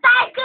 大哥